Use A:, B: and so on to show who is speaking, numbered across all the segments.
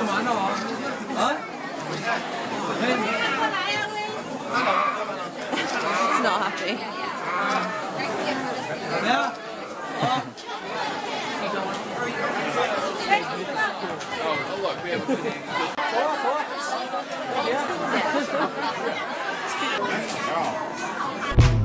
A: He's not happy.
B: Yeah.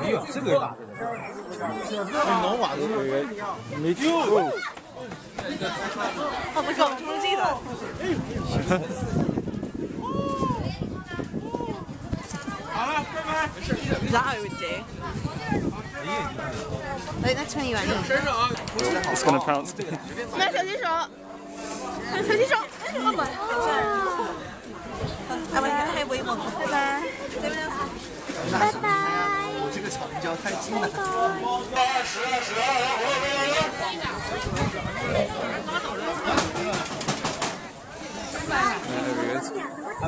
C: 没有，这个大的，老娃子没
A: 没丢。我的天，怎这个？
C: 好了，拜拜。没，再撑
D: 一晚。我
A: 正。小鸡手，小鸡手。老板，好事儿。拜拜，还微博吗？拜拜，再见。
B: 拜拜。
C: 这个场交太近了。
D: 拜拜。哎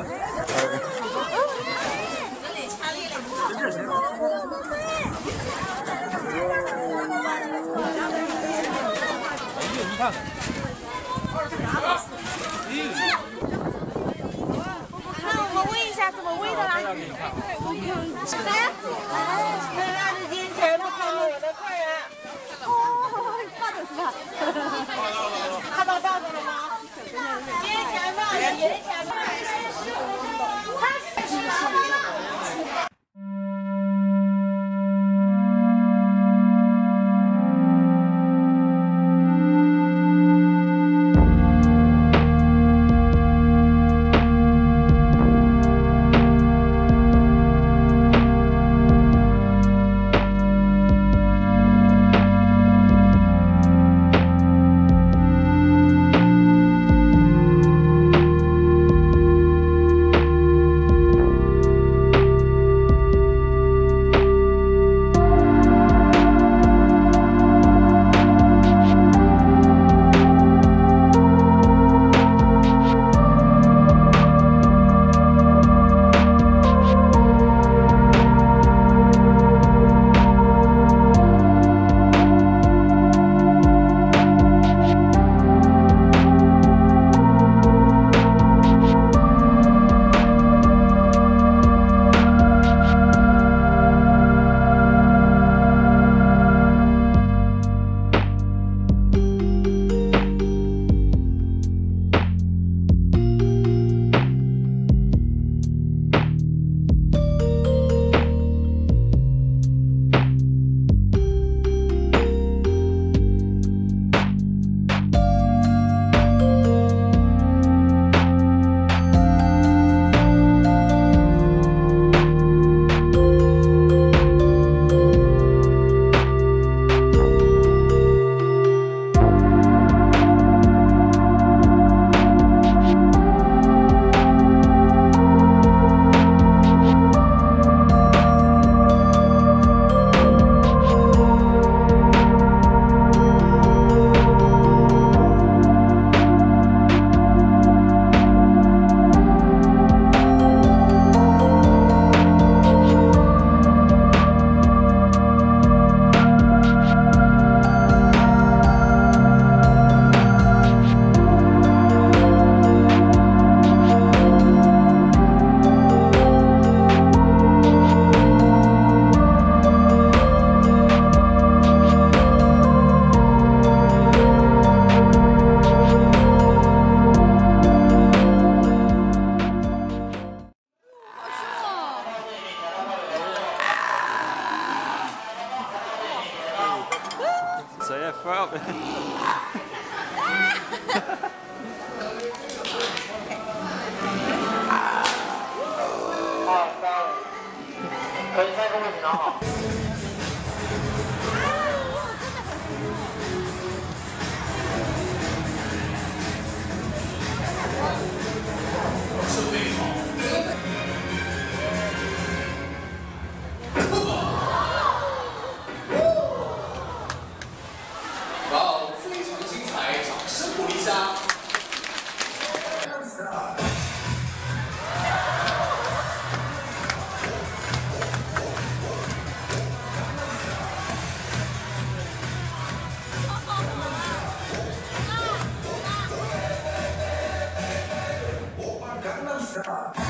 B: 呦，你看看。那我们问一下怎么喂的啦？来，来，二十斤全部看我的客人。哦，抱着是吧？看到抱着了吗？接钱吧，接钱 så
D: jeg stop. Stop.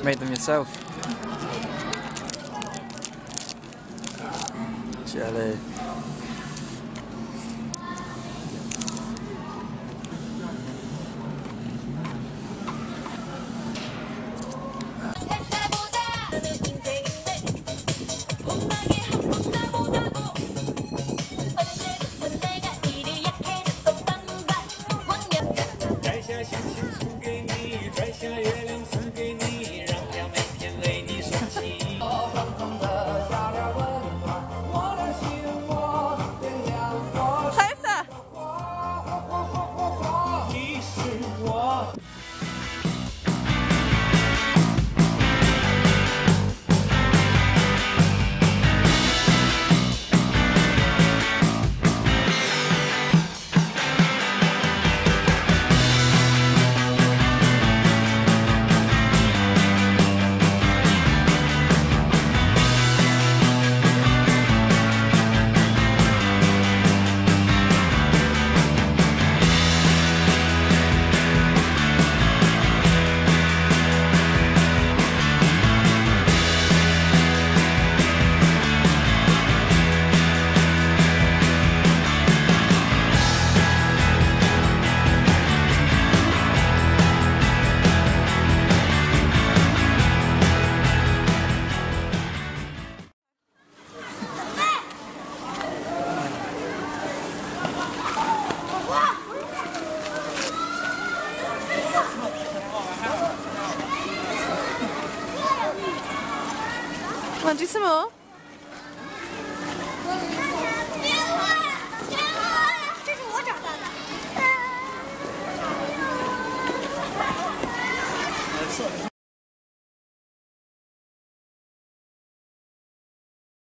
D: Made them yourself. Jelly.
A: Want to do some more?